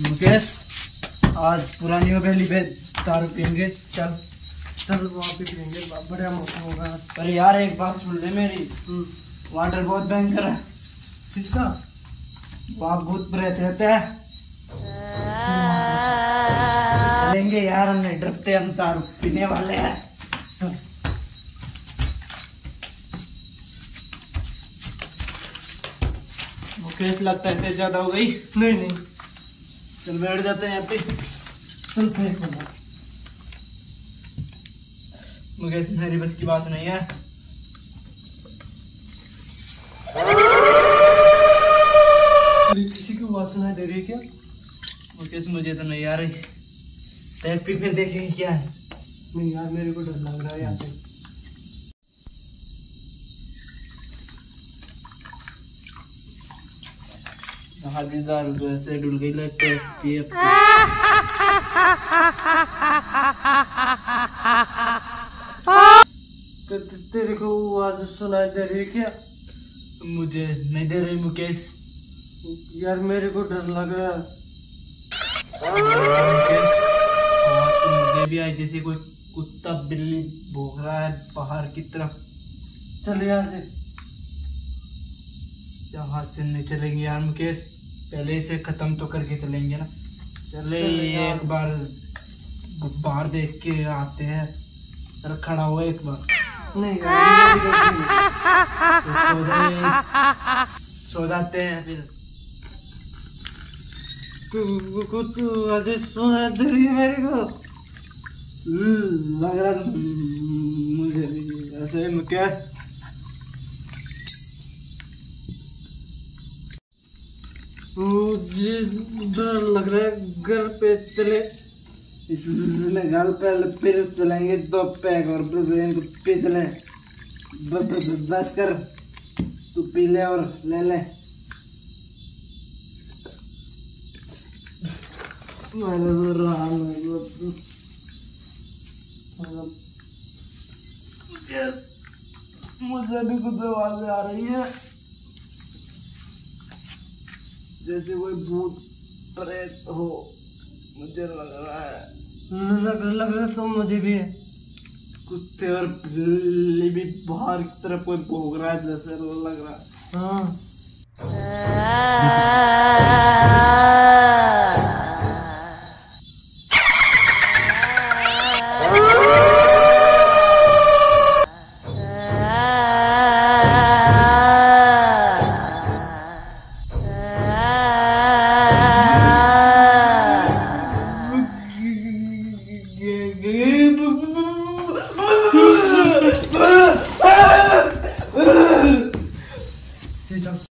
मुकेश आज पुरानी हवेली पे दारू पियेंगे। चल। चल वहाँ पे पियेंगे। बढ़िया मौसम होगा। अरे यार एक बात सुन ले मेरी। वाटर बहुत भयंकर है। किसका? वहाँ भूत प्रेत रहते हैं। चलेंगे यार हमने डरते हम दारू पीने वाले हैं। मुकेश लगता है ज़्यादा हो गई? नहीं नहीं। चल बैठ जाते हैं यहाँ पे। चल फेंक बना मुकेश मेरी बस की बात नहीं है। किसी की आवाज़ सुनाई दे रही है क्या? मुकेश मुझे तो नहीं आ रही। फिर देखेंगे क्या है। नहीं यार मेरे को डर लग रहा है यहाँ पे। तो तेरे को आवाज़ सुनाई दे रही क्या? मुझे नहीं दे रही मुकेश। यार मेरे को डर लग रहा तो मुझे भी आई जैसे कोई कुत्ता बिल्ली भोग रहा है बाहर की तरफ़। चल यहाँ से। यहाँ से नहीं चलेंगे यार मुकेश। पहले इसे खत्म तो करके चलेंगे ना। चले एक बार बाहर देख के आते हैं। जरा खड़ा हुआ एक बार। नहीं। तो सो जाए सो जाते हैं फिर। दे रही है मेरे को? हम्म, लग रहा मुझे ऐसे मुकेश मुझे डर लग रहा है, घर पे चले। इसमें गाल पे फिर चलेंगे दो पैक और पी चले बस कर, तू पी ले और ले ले। तो रहा मतलब मुझे भी कुछ आवाज़ आ रही है। जैसे कोई भूत प्रेत हो मुझे लग रहा है। लग लग रहा तो मुझे भी है। कुत्ते और बिल्ली भी बाहर की तरफ़ कोई भोग रहा है जैसे लग रहा है। हाँ।